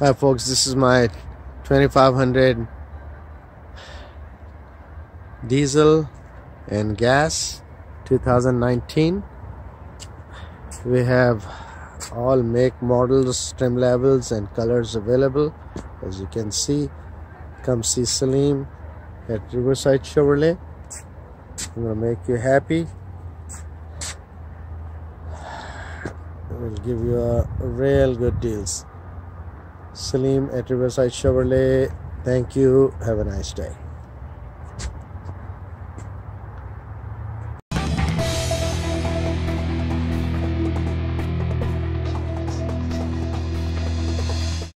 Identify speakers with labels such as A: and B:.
A: Hi folks, this is my 2500 diesel and gas 2019 we have all make models trim levels and colors available. As you can see come see Salim at Riverside Chevrolet. I'm gonna make you happy. We'll give you a real good deals Salim at Riverside Chevrolet. Thank you. Have a nice day.